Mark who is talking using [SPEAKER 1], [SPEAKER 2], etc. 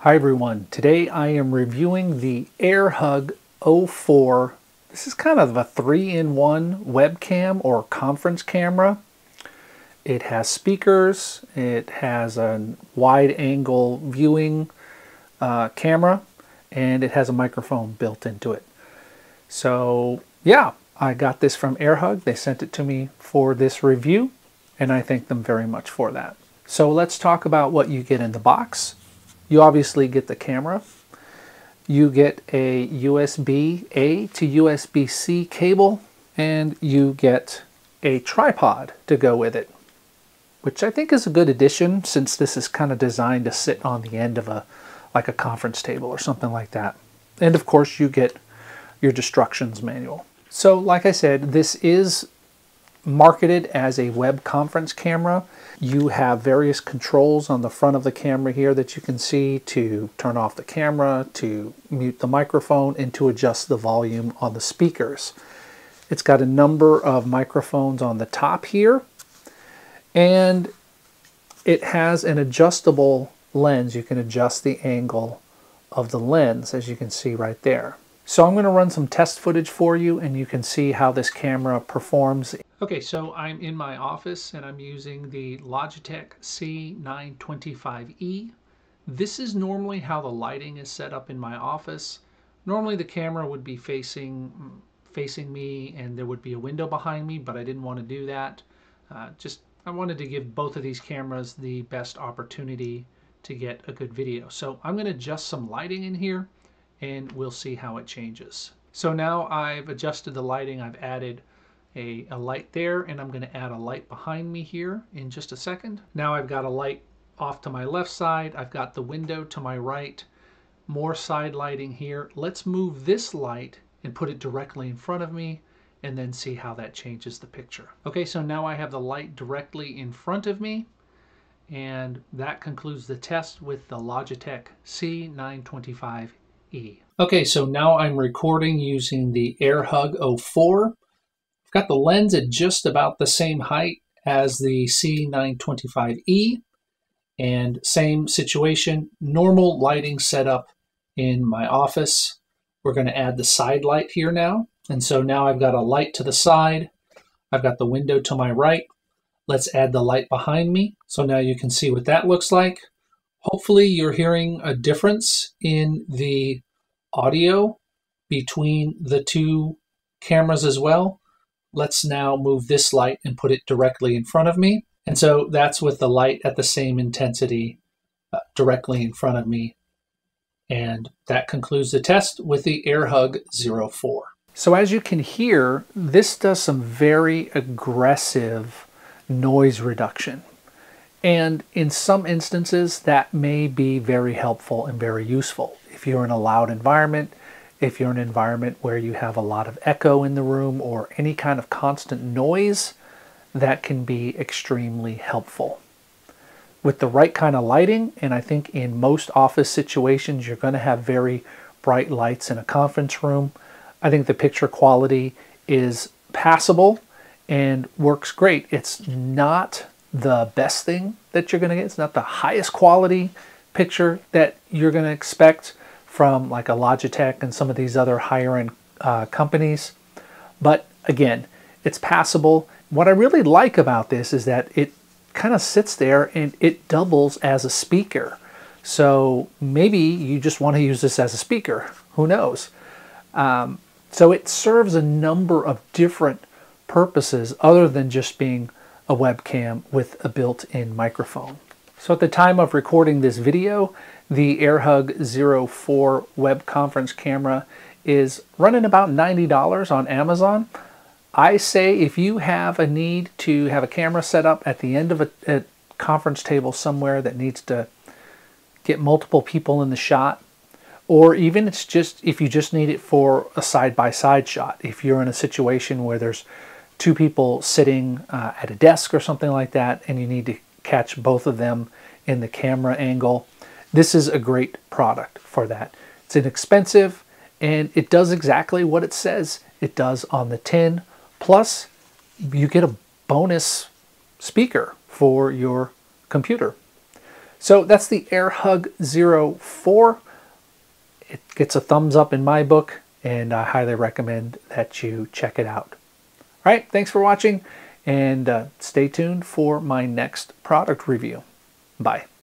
[SPEAKER 1] Hi everyone, today I am reviewing the AirHug 04. This is kind of a three-in-one webcam or conference camera. It has speakers, it has a wide angle viewing uh, camera, and it has a microphone built into it. So yeah, I got this from AirHug. They sent it to me for this review, and I thank them very much for that. So let's talk about what you get in the box. You obviously get the camera. You get a USB-A to USB-C cable, and you get a tripod to go with it, which I think is a good addition since this is kind of designed to sit on the end of a like a conference table or something like that. And of course you get your destructions manual. So like I said, this is marketed as a web conference camera. You have various controls on the front of the camera here that you can see to turn off the camera, to mute the microphone, and to adjust the volume on the speakers. It's got a number of microphones on the top here, and it has an adjustable lens. You can adjust the angle of the lens, as you can see right there. So I'm going to run some test footage for you and you can see how this camera performs. Okay, so I'm in my office and I'm using the Logitech C925E. This is normally how the lighting is set up in my office. Normally the camera would be facing facing me and there would be a window behind me, but I didn't want to do that. Uh, just I wanted to give both of these cameras the best opportunity to get a good video. So I'm going to adjust some lighting in here and we'll see how it changes. So now I've adjusted the lighting. I've added a, a light there and I'm going to add a light behind me here in just a second. Now I've got a light off to my left side. I've got the window to my right. More side lighting here. Let's move this light and put it directly in front of me and then see how that changes the picture. Okay, so now I have the light directly in front of me and that concludes the test with the Logitech C925 E. Okay, so now I'm recording using the AirHug 04. I've got the lens at just about the same height as the C925E and same situation, normal lighting setup in my office. We're going to add the side light here now. And so now I've got a light to the side. I've got the window to my right. Let's add the light behind me. So now you can see what that looks like. Hopefully you're hearing a difference in the audio between the two cameras as well. Let's now move this light and put it directly in front of me. And so that's with the light at the same intensity uh, directly in front of me. And that concludes the test with the AirHug 04. So as you can hear, this does some very aggressive noise reduction. And in some instances, that may be very helpful and very useful. If you're in a loud environment, if you're in an environment where you have a lot of echo in the room or any kind of constant noise, that can be extremely helpful. With the right kind of lighting, and I think in most office situations, you're going to have very bright lights in a conference room. I think the picture quality is passable and works great. It's not the best thing that you're going to get. It's not the highest quality picture that you're going to expect from like a Logitech and some of these other higher end uh, companies. But again, it's passable. What I really like about this is that it kind of sits there and it doubles as a speaker. So maybe you just want to use this as a speaker. Who knows? Um, so it serves a number of different purposes other than just being a webcam with a built-in microphone. So at the time of recording this video, the AirHug 04 web conference camera is running about $90 on Amazon. I say if you have a need to have a camera set up at the end of a, a conference table somewhere that needs to get multiple people in the shot, or even it's just if you just need it for a side-by-side -side shot. If you're in a situation where there's two people sitting uh, at a desk or something like that, and you need to catch both of them in the camera angle. This is a great product for that. It's inexpensive, and it does exactly what it says it does on the tin. Plus, you get a bonus speaker for your computer. So that's the AirHug Zero 4. It gets a thumbs up in my book, and I highly recommend that you check it out. All right, thanks for watching, and uh, stay tuned for my next product review. Bye.